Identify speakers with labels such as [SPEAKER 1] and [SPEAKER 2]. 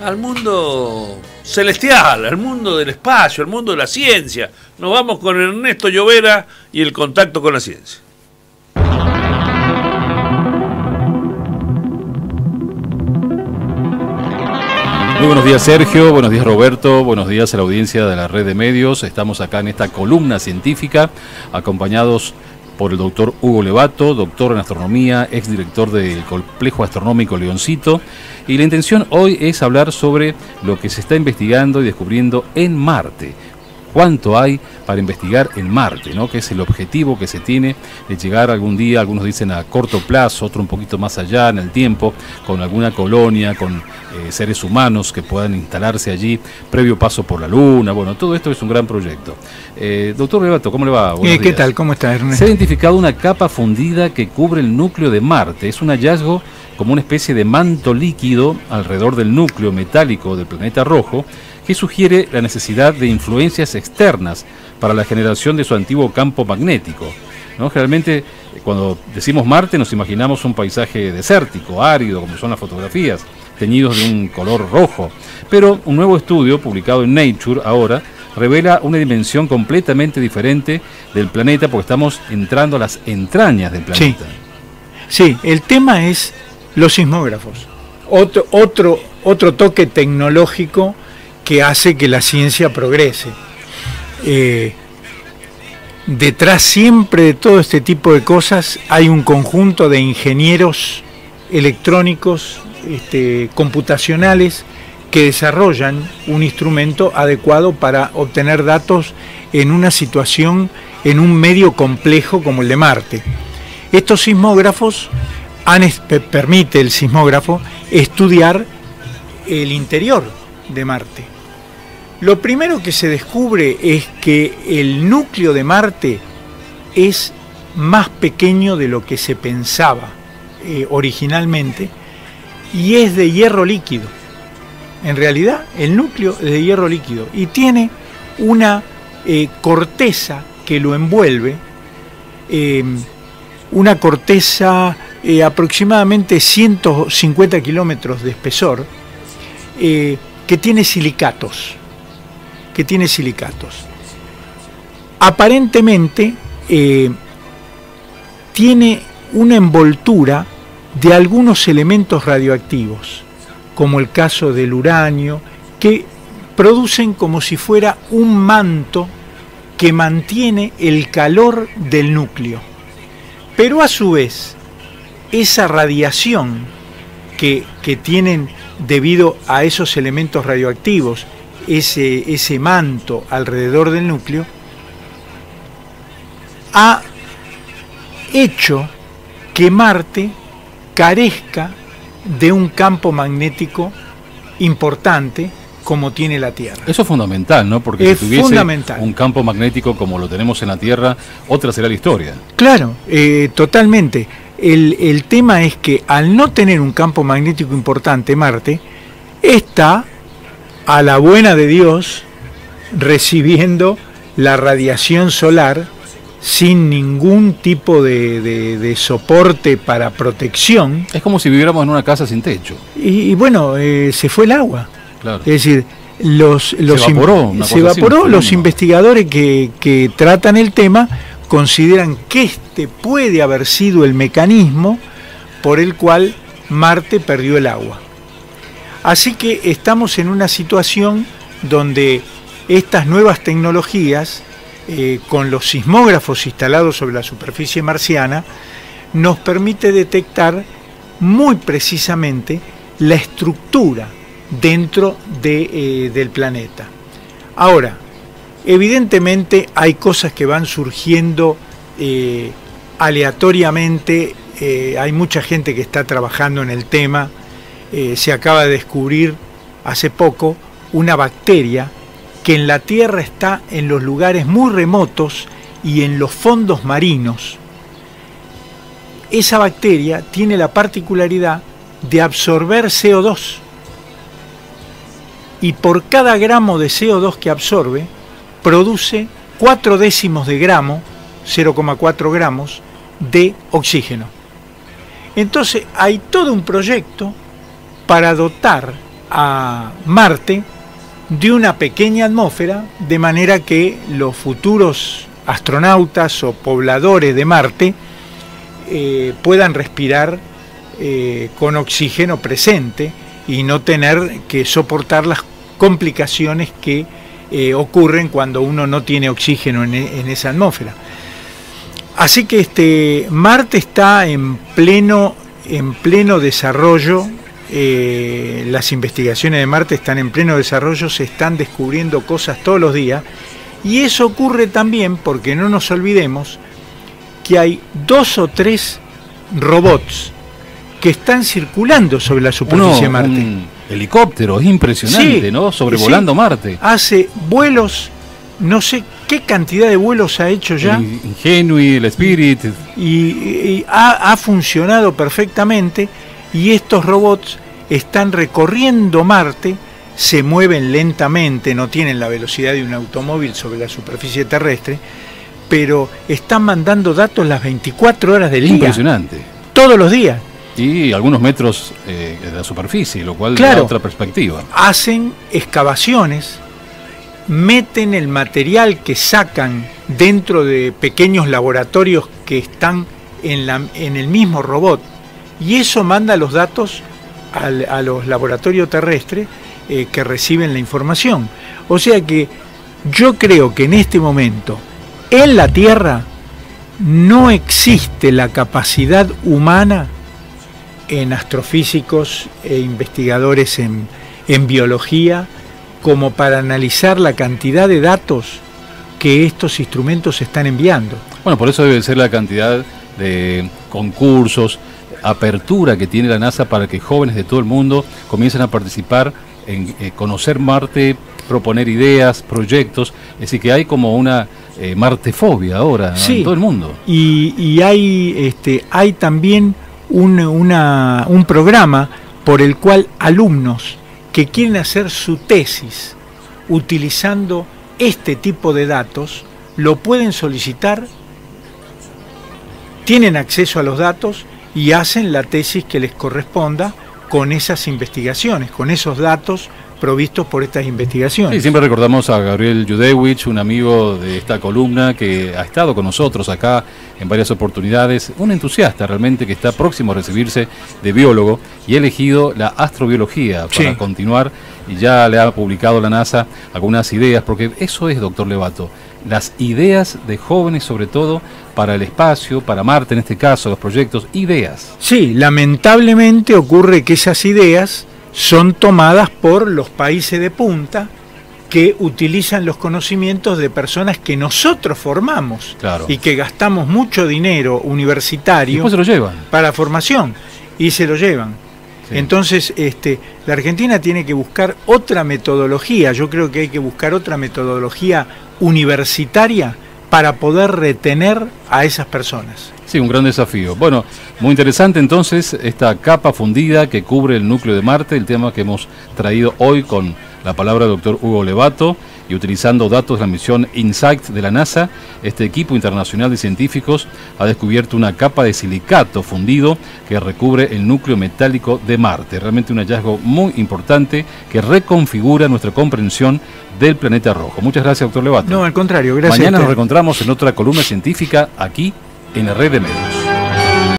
[SPEAKER 1] al mundo celestial, al mundo del espacio, al mundo de la ciencia. Nos vamos con Ernesto Llovera y el contacto con la ciencia.
[SPEAKER 2] Muy buenos días Sergio, buenos días Roberto, buenos días a la audiencia de la red de medios. Estamos acá en esta columna científica acompañados por el doctor Hugo Levato, doctor en astronomía, exdirector del Complejo Astronómico Leoncito. Y la intención hoy es hablar sobre lo que se está investigando y descubriendo en Marte cuánto hay para investigar en Marte, ¿no? que es el objetivo que se tiene de llegar algún día, algunos dicen a corto plazo, otro un poquito más allá en el tiempo, con alguna colonia, con eh, seres humanos que puedan instalarse allí, previo paso por la Luna, bueno, todo esto es un gran proyecto. Eh, doctor Rebato, ¿cómo le va?
[SPEAKER 3] Eh, ¿Qué tal? ¿Cómo está, Ernesto?
[SPEAKER 2] Se ha identificado una capa fundida que cubre el núcleo de Marte, es un hallazgo como una especie de manto líquido alrededor del núcleo metálico del planeta rojo, que sugiere la necesidad de influencias externas para la generación de su antiguo campo magnético. ¿no? Generalmente, cuando decimos Marte, nos imaginamos un paisaje desértico, árido, como son las fotografías, teñidos de un color rojo. Pero un nuevo estudio, publicado en Nature ahora, revela una dimensión completamente diferente del planeta, porque estamos entrando a las entrañas del planeta.
[SPEAKER 3] Sí, el tema es los sismógrafos. Otro, otro, otro toque tecnológico que hace que la ciencia progrese. Eh, detrás siempre de todo este tipo de cosas hay un conjunto de ingenieros electrónicos, este, computacionales, que desarrollan un instrumento adecuado para obtener datos en una situación, en un medio complejo como el de Marte. Estos sismógrafos han, permite el sismógrafo estudiar el interior de Marte. Lo primero que se descubre es que el núcleo de Marte es más pequeño de lo que se pensaba eh, originalmente y es de hierro líquido. En realidad el núcleo es de hierro líquido y tiene una eh, corteza que lo envuelve, em, una corteza eh, aproximadamente 150 kilómetros de espesor, que tiene silicatos que tiene silicatos. Aparentemente eh, tiene una envoltura de algunos elementos radioactivos, como el caso del uranio, que producen como si fuera un manto que mantiene el calor del núcleo. Pero a su vez, esa radiación que, que tienen debido a esos elementos radioactivos ese, ese manto alrededor del núcleo, ha hecho que Marte carezca de un campo magnético importante como tiene la Tierra.
[SPEAKER 2] Eso es fundamental, ¿no? Porque si tuviese un campo magnético como lo tenemos en la Tierra, otra será la historia.
[SPEAKER 3] Claro, eh, totalmente. El, el tema es que al no tener un campo magnético importante, Marte, está a la buena de Dios recibiendo la radiación solar sin ningún tipo de, soporte para protección.
[SPEAKER 2] Es como si viviéramos en una casa sin techo.
[SPEAKER 3] Y, bueno, eh, se fue el agua. Es decir, los, los
[SPEAKER 2] se evaporó,
[SPEAKER 3] se evaporó los investigadores que, que tratan el tema consideran que este puede haber sido el mecanismo por el cual Marte perdió el agua. Así que estamos en una situación donde estas nuevas tecnologías, eh, con los sismógrafos instalados sobre la superficie marciana, nos permite detectar muy precisamente la estructura dentro eh, del planeta. Ahora, evidentemente hay cosas que van surgiendo eh, aleatoriamente, hay mucha gente que está trabajando en el tema, eh, se acaba de descubrir hace poco una bacteria que en la Tierra está en los lugares muy remotos y en los fondos marinos. Esa bacteria tiene la particularidad de absorber CO2 y por cada gramo de CO2 que absorbe produce 4 décimos de gramo, 0,4 gramos, de oxígeno. Entonces hay todo un proyecto para dotar a Marte de una pequeña atmósfera, de manera que los futuros astronautas o pobladores de Marte eh, puedan respirar eh, con oxígeno presente y no tener que soportar las complicaciones que eh, ocurren cuando uno no tiene oxígeno en, en, esa atmósfera. Así que este, Marte está en pleno, en pleno desarrollo eh, las investigaciones de Marte están en pleno desarrollo, se están descubriendo cosas todos los días. Y eso ocurre también porque no nos olvidemos que hay dos o tres robots que están circulando sobre la superficie de Marte. Un
[SPEAKER 2] helicóptero, es impresionante, ¿no? Sobrevolando Marte.
[SPEAKER 3] Hace vuelos, no sé qué cantidad de vuelos ha hecho ya.
[SPEAKER 2] El Ingenui, el Spirit.
[SPEAKER 3] Y, ha, ha funcionado perfectamente y estos robots están recorriendo Marte, se mueven lentamente, no tienen la velocidad de un automóvil sobre la superficie terrestre, pero están mandando datos las 24 horas del día.
[SPEAKER 2] Impresionante.
[SPEAKER 3] Todos los días.
[SPEAKER 2] Y algunos metros eh, de la superficie, lo cual da otra perspectiva.
[SPEAKER 3] Hacen excavaciones, meten el material que sacan dentro de pequeños laboratorios que están en, la, en el mismo robot y eso manda los datos a los laboratorios terrestres eh, que reciben la información. O sea que yo creo que en este momento en la Tierra no existe la capacidad humana en astrofísicos e investigadores en, en biología como para analizar la cantidad de datos que estos instrumentos están enviando.
[SPEAKER 2] Bueno, por eso debe ser la cantidad de concursos, apertura que tiene la NASA para que jóvenes de todo el mundo comiencen a participar en eh, conocer Marte, proponer ideas, proyectos. Es decir, que hay como una eh, martefobia ahora en todo el mundo.
[SPEAKER 3] Y, hay, este, hay también un, un programa por el cual alumnos que quieren hacer su tesis utilizando este tipo de datos lo pueden solicitar, tienen acceso a los datos y hacen la tesis que les corresponda con esas investigaciones, con esos datos provistos por estas investigaciones.
[SPEAKER 2] Sí, siempre recordamos a Gabriel Judewich, un amigo de esta columna que ha estado con nosotros acá en varias oportunidades, un entusiasta realmente que está próximo a recibirse de biólogo y ha elegido la astrobiología para continuar. Y ya le ha publicado la NASA algunas ideas, porque eso es, doctor Levato, las ideas de jóvenes sobre todo para el espacio, para Marte en este caso, los proyectos, ideas.
[SPEAKER 3] Sí, lamentablemente ocurre que esas ideas son tomadas por los países de punta que utilizan los conocimientos de personas que nosotros formamos y que gastamos mucho dinero universitario
[SPEAKER 2] se lo llevan.
[SPEAKER 3] para formación y se lo llevan. Entonces, este, la Argentina tiene que buscar otra metodología. Yo creo que hay que buscar otra metodología universitaria para poder retener a esas personas.
[SPEAKER 2] Sí, un gran desafío. Bueno, muy interesante entonces esta capa fundida que cubre el núcleo de Marte, el tema que hemos traído hoy con la palabra del doctor Hugo Levato y utilizando datos de la misión InSight de la NASA, este equipo internacional de científicos ha descubierto una capa de silicato fundido que recubre el núcleo metálico de Marte. Realmente un hallazgo muy importante que reconfigura nuestra comprensión del planeta rojo. Muchas gracias, doctor Levato.
[SPEAKER 3] No, al contrario, gracias.
[SPEAKER 2] Mañana nos reencontramos en otra columna científica aquí en la red de medios.